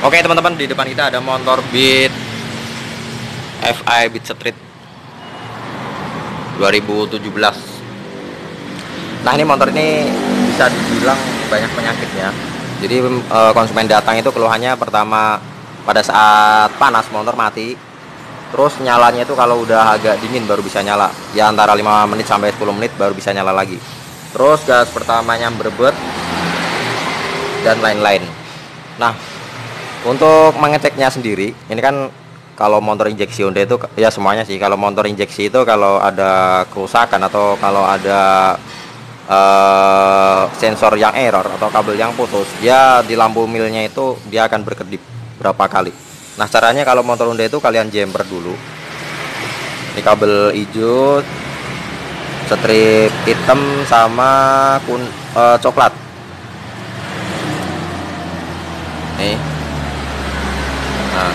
Oke teman-teman di depan kita ada motor Beat FI Beat Street 2017 Nah ini motor ini bisa dibilang banyak penyakitnya Jadi eh, konsumen datang itu keluhannya pertama pada saat panas motor mati. Terus nyalanya itu kalau udah agak dingin baru bisa nyala. Ya antara 5 menit sampai 10 menit baru bisa nyala lagi. Terus gas pertamanya berebet Dan lain-lain. Nah untuk mengeceknya sendiri ini kan kalau motor injeksi Honda itu ya semuanya sih. Kalau motor injeksi itu kalau ada kerusakan atau kalau ada uh, sensor yang error atau kabel yang putus ya di lampu milnya itu dia akan berkedip berapa kali. Nah caranya kalau motor Honda itu kalian jumper dulu. Ini kabel hijau strip hitam sama kun, uh, coklat. Nih nah.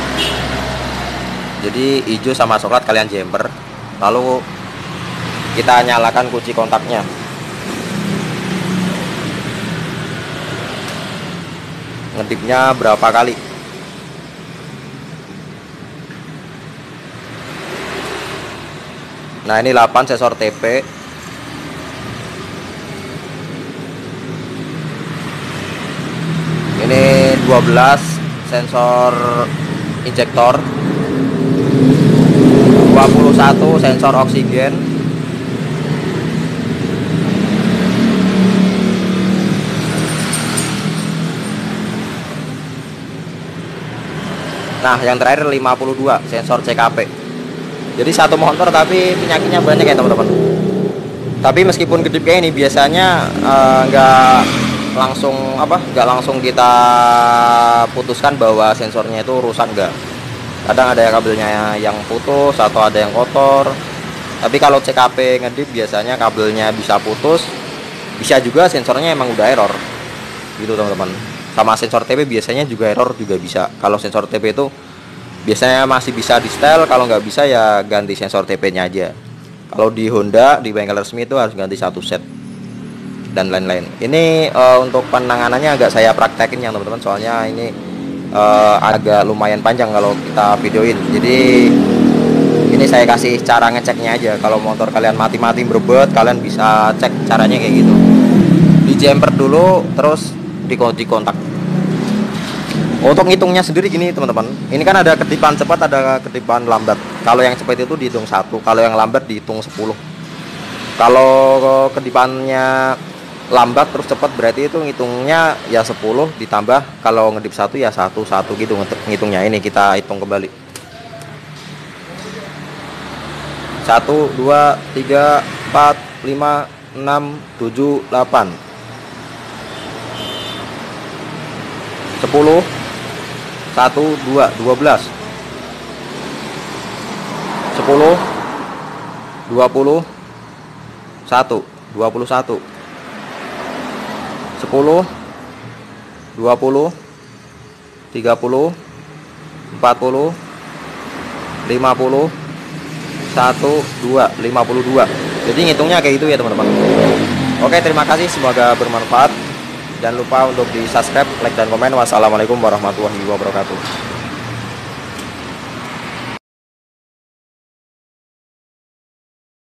Jadi hijau sama coklat kalian jumper lalu kita nyalakan kunci kontaknya. Ngedipnya berapa kali? Nah ini 8 sensor TP ini 12 sensor injektor 21 sensor oksigen Nah yang terakhir 52 sensor CKP Jadi satu motor tapi penyakitnya banyak ya teman-teman. Tapi meskipun kedip kayak ini biasanya eh, nggak langsung apa nggak langsung kita putuskan bahwa sensornya itu rusak nggak. Kadang ada yang kabelnya yang putus atau ada yang kotor. Tapi kalau CKP ngedip biasanya kabelnya bisa putus. Bisa juga sensornya emang udah error. Gitu teman-teman. Sama sensor TP biasanya juga error juga bisa. Kalau sensor TP itu biasanya masih bisa di setel. Kalau nggak bisa ya ganti sensor TP nya aja. Kalau di Honda di bengkel resmi itu harus ganti satu set dan lain-lain. Ini uh, untuk penanganannya agak saya praktekin ya teman-teman soalnya ini uh, agak lumayan panjang kalau kita videoin. Jadi ini saya kasih cara ngeceknya aja. Kalau motor kalian mati-mati berbet, kalian bisa cek caranya kayak gitu. Di jumper dulu, terus di, kontak. Untuk ngitungnya sendiri gini teman-teman. Ini kan ada ketipan cepat, ada ketipan lambat. Kalau yang cepat itu dihitung satu, kalau yang lambat dihitung 10 kalau kedipannya lambat terus cepat berarti itu ngitungnya ya 10 ditambah kalau ngedip satu ya satu satu gitu ngitungnya. Ini kita hitung kembali. Satu dua tiga empat lima enam tujuh delapan. Sepuluh. Satu dua dua belas. Sepuluh. Dua puluh. Satu dua puluh satu. 10 20 30 40 50 1 2 52 jadi ngitungnya kayak gitu ya teman-teman. Oke terima kasih. Semoga bermanfaat. Jangan lupa untuk di subscribe like dan komen. Wassalamualaikum warahmatullahi wabarakatuh